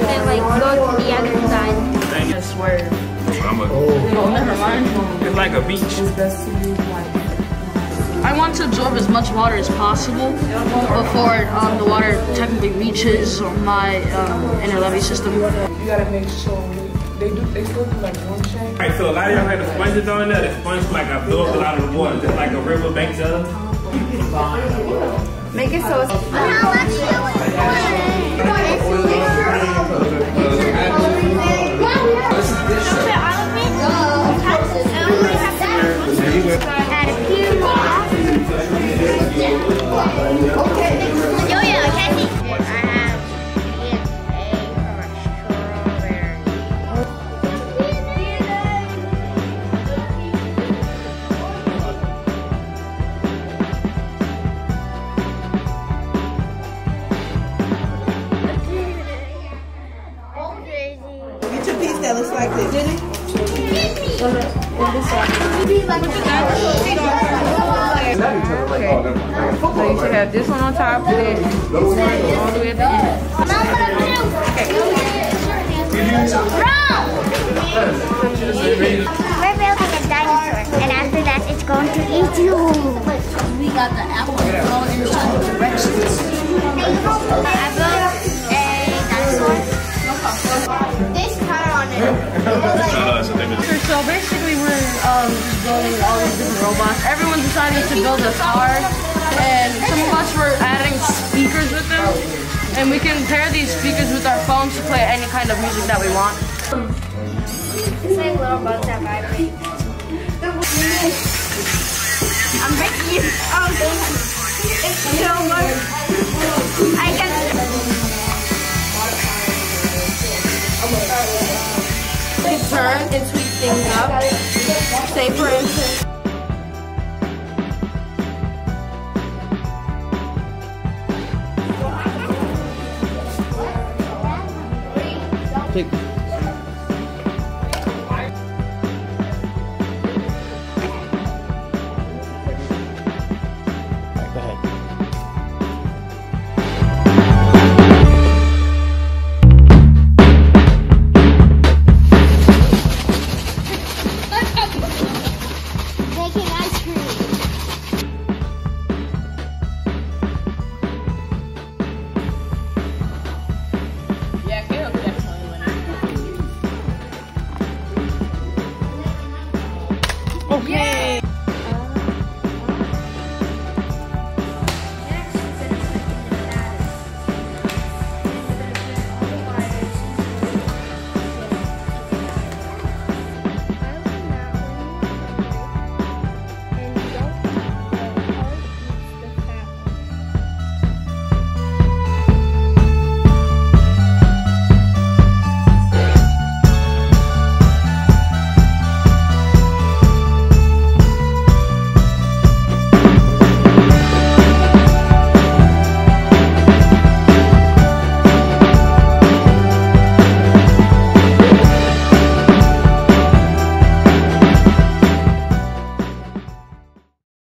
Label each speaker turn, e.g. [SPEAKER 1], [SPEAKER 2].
[SPEAKER 1] like go to the other side. I swear. I'm a, oh, never mind. It's like a beach.
[SPEAKER 2] I want to absorb as much water as possible before um, the water technically reaches my um, inner levee system.
[SPEAKER 3] You gotta make sure they do, they still do like one chain.
[SPEAKER 1] Alright, so a lot of y'all had the sponges on there. The sponge like absorbs a lot of the water, just like a river bank does.
[SPEAKER 4] Make it so.
[SPEAKER 5] How much?
[SPEAKER 6] That looks like this. Jenny?
[SPEAKER 4] So you should have this one on top, then all the way at the end. Okay.
[SPEAKER 5] We're building a dinosaur, and after that, it's going to eat you.
[SPEAKER 2] We got the apple all in certain directions. Building all these different robots. Everyone decided to build a car, and some of us were adding speakers with them. And we can pair these speakers with our phones to play any kind of music that we want.
[SPEAKER 5] It's like little bugs that vibrate. I'm breaking you. Oh, it's so much. I can.
[SPEAKER 4] Can turn and tweak things up. Say for instance,
[SPEAKER 2] Okay.